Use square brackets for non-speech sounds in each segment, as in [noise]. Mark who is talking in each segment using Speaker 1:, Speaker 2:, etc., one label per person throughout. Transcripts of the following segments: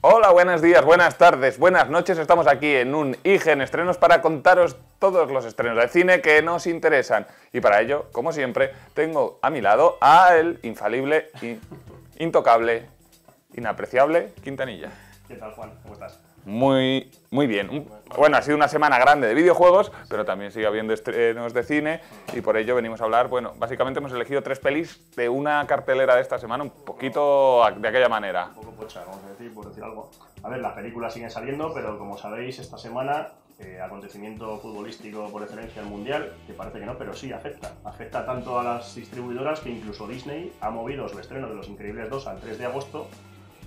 Speaker 1: Hola, buenos días, buenas tardes, buenas noches. Estamos aquí en un IGEN Estrenos para contaros todos los estrenos de cine que nos interesan. Y para ello, como siempre, tengo a mi lado a el infalible, intocable, inapreciable Quintanilla.
Speaker 2: ¿Qué tal, Juan? ¿Cómo estás?
Speaker 1: Muy, muy bien. Bueno, ha sido una semana grande de videojuegos, pero también sigue habiendo estrenos de cine y por ello venimos a hablar, bueno, básicamente hemos elegido tres pelis de una cartelera de esta semana un poquito de aquella manera.
Speaker 2: Un poco pocha, vamos a decir, por decir algo. A ver, las películas siguen saliendo, pero como sabéis, esta semana, eh, acontecimiento futbolístico por excelencia el Mundial, que parece que no, pero sí afecta. Afecta tanto a las distribuidoras que incluso Disney ha movido su estreno de Los Increíbles 2 al 3 de agosto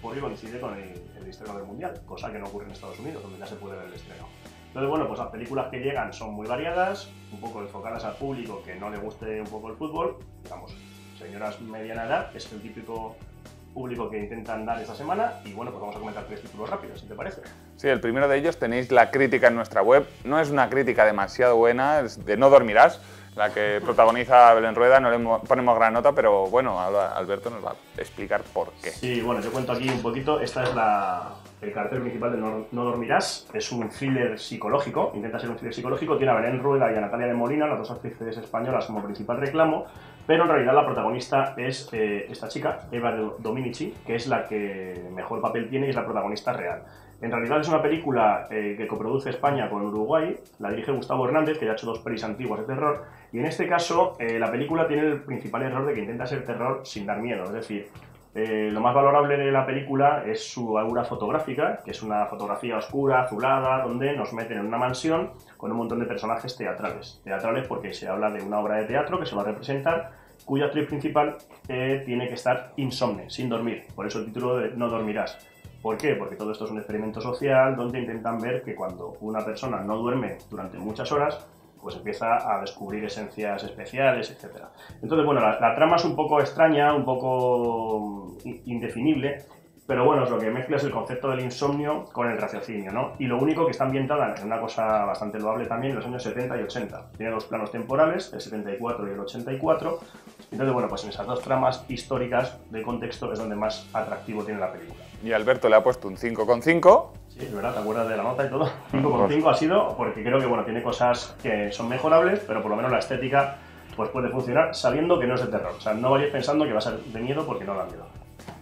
Speaker 2: porque coincide con el, estreno del Mundial, cosa que no ocurre en Estados Unidos, donde ya se puede ver el estreno. Entonces, bueno, pues las películas que llegan son muy variadas, un poco enfocadas al público que no le guste un poco el fútbol, digamos, señoras mediana edad, es el típico público que intentan dar esta semana y bueno, pues vamos a comentar tres títulos rápidos, si te parece.
Speaker 1: Sí, el primero de ellos tenéis la crítica en nuestra web, no es una crítica demasiado buena, es de No Dormirás, la que protagoniza Belén Rueda, no le ponemos gran nota, pero bueno, Alberto nos va a explicar por qué.
Speaker 2: Sí, bueno, yo cuento aquí un poquito, esta es la, el cartel principal de no, Dormirás, es un thriller psicológico, intenta ser un thriller psicológico, tiene a Belén Rueda y a Natalia de Molina, las dos actrices españolas como principal reclamo, pero en realidad la protagonista es eh, esta chica, Eva Dominici, que es la que mejor papel tiene y es la protagonista real. En realidad es una película eh, que coproduce España con Uruguay, la dirige Gustavo Hernández, que ya ha hecho dos pelis antiguas de terror, y en este caso eh, la película tiene el principal error de que intenta ser terror sin dar miedo, es decir, eh, lo más valorable de la película es su aura fotográfica, que es una fotografía oscura, azulada, donde nos meten en una mansión con un montón de personajes teatrales. Teatrales porque se habla de una obra de teatro que se va a representar, cuya actriz principal tiene que estar insomne, sin dormir. Por eso el título de No dormirás. ¿Por qué? Porque todo esto es un experimento social donde intentan ver que cuando una persona no duerme durante muchas horas, pues empieza a descubrir esencias especiales, etc. Entonces, bueno, la, la, trama es un poco extraña, un poco indefinible, pero bueno, es lo que mezcla es el concepto del insomnio con el raciocinio, ¿no? Y lo único que está ambientada en una cosa bastante loable también, en los años 70 y 80. Tiene dos planos temporales, el 74 y el 84. Entonces, bueno, pues en esas dos tramas históricas de contexto es donde más atractivo tiene la película.
Speaker 1: Y Alberto le ha puesto un 5,5.
Speaker 2: Sí, es verdad, te acuerdas de la nota y todo. [laughs] 5,5 ha sido porque creo que, bueno, tiene cosas que son mejorables, pero por lo menos la estética pues puede funcionar sabiendo que no es de terror. O sea, no vayáis pensando que va a ser de miedo porque no da miedo.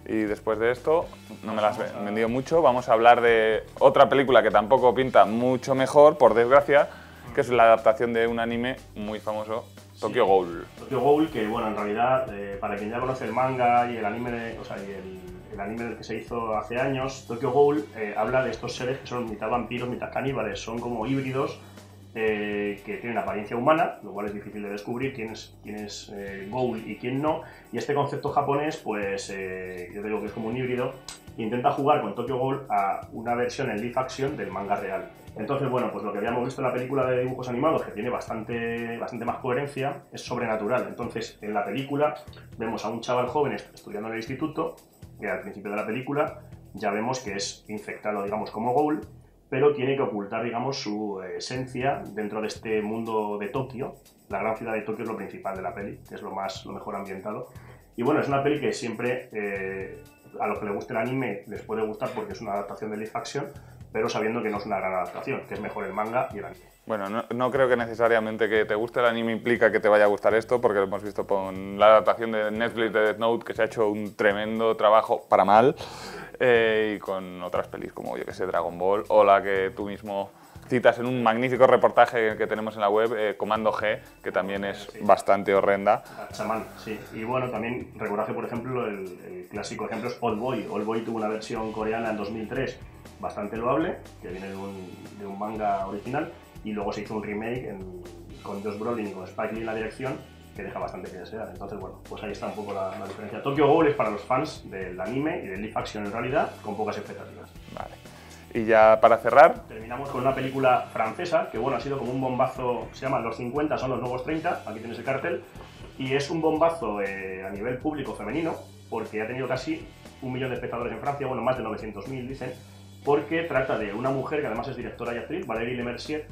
Speaker 1: Y después de esto, no me las he vendido mucho, vamos a hablar de otra película que tampoco pinta mucho mejor, por desgracia, que es la adaptación de un anime muy famoso, Tokyo Ghoul.
Speaker 2: Tokyo Ghoul, que bueno, en realidad, eh, para quien ya conoce el manga y el anime, o sea, y el, anime que se hizo hace años, Tokyo Ghoul eh, habla de estos seres que son mitad vampiros, mitad caníbales, son como híbridos eh, que tienen apariencia humana, lo cual es difícil de descubrir quién es, quién es eh, y quién no. Y este concepto japonés, pues eh, yo digo que es como un híbrido, intenta jugar con Tokyo Ghoul a una versión en live action del manga real. Entonces, bueno, pues lo que habíamos visto en la película de dibujos animados, que tiene bastante, bastante más coherencia, es sobrenatural. Entonces, en la película vemos a un chaval joven estudiando en el instituto, que al principio de la película ya vemos que es infectado, digamos, como Ghoul, pero tiene que ocultar, digamos, su eh, esencia dentro de este mundo de Tokio. La gran ciudad de Tokio es lo principal de la peli, que es lo más, lo mejor ambientado. Y bueno, es una peli que siempre eh, a los que le guste el anime les puede gustar porque es una adaptación de live action, pero sabiendo que no es una gran adaptación, que es mejor el manga y el anime.
Speaker 1: Bueno, no, no, creo que necesariamente que te guste el anime implica que te vaya a gustar esto, porque lo hemos visto con la adaptación de Netflix de Death Note, que se ha hecho un tremendo trabajo para mal. Eh, y con otras pelis como, yo que sé, Dragon Ball, o la que tú mismo citas en un magnífico reportaje que tenemos en la web, eh, Comando G, que también es bastante horrenda.
Speaker 2: Chamán, sí. Y bueno, también recordaje, por ejemplo, el, clásico ejemplo es Old Boy. Old Boy tuvo una versión coreana en 2003 bastante loable, que viene de un, de un manga original, y luego se hizo un remake con Josh Brolin y con Spike Lee en la dirección, que deja bastante que desear. Entonces, bueno, pues ahí está un poco la, diferencia. Tokyo Ghoul es para los fans del anime y del live action en realidad, con pocas expectativas.
Speaker 1: Vale. Y ya para cerrar...
Speaker 2: Terminamos con una película francesa, que bueno, ha sido como un bombazo, se llama Los 50 son los nuevos 30, aquí tienes el cartel, y es un bombazo eh, a nivel público femenino, porque ha tenido casi un millón de espectadores en Francia, bueno, más de 900.000 dicen, porque trata de una mujer que además es directora y actriz, Valérie Lemercier,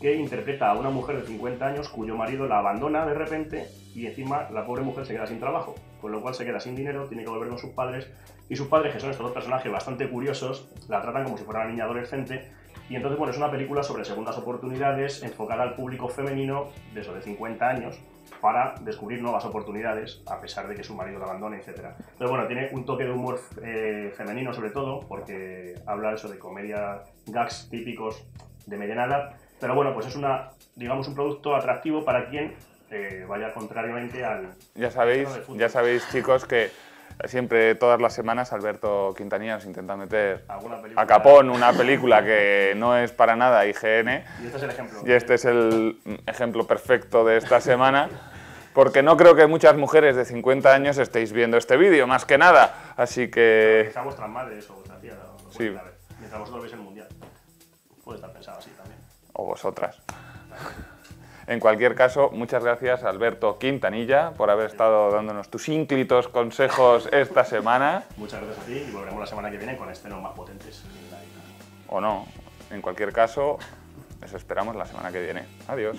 Speaker 2: que interpreta a una mujer de 50 años cuyo marido la abandona de repente y encima la pobre mujer se queda sin trabajo. con lo cual se queda sin dinero, tiene que volver con sus padres, y sus padres, que son estos dos personajes bastante curiosos, la tratan como si fuera una niña adolescente, y entonces, bueno, es una película sobre segundas oportunidades enfocada al público femenino de eso, de 50 años, para descubrir nuevas oportunidades, a pesar de que su marido la abandone, etc. Entonces, bueno, tiene un toque de humor eh, femenino sobre todo, porque habla eso de comedia, gags típicos de mediana edad, pero bueno, pues es una, digamos, un producto atractivo para quien eh, vaya contrariamente al...
Speaker 1: Ya sabéis, ya sabéis chicos que siempre, todas las semanas, Alberto Quintanilla nos intenta meter a capón una película que no es para nada IGN.
Speaker 2: Y este es el ejemplo.
Speaker 1: Y este es el ejemplo perfecto de esta semana. Porque no creo que muchas mujeres de 50 años estéis viendo este vídeo, más que nada. Así que...
Speaker 2: Quizá vuestras madres o vuestra tía sí. Mientras vosotros veis el Mundial. Puede estar pensado así también.
Speaker 1: O vosotras. En cualquier caso, muchas gracias Alberto Quintanilla por haber estado dándonos tus ínclitos consejos esta semana.
Speaker 2: Muchas gracias a ti y volveremos la semana que viene con estrenos más potentes.
Speaker 1: O no. En cualquier caso, eso esperamos la semana que viene. Adiós.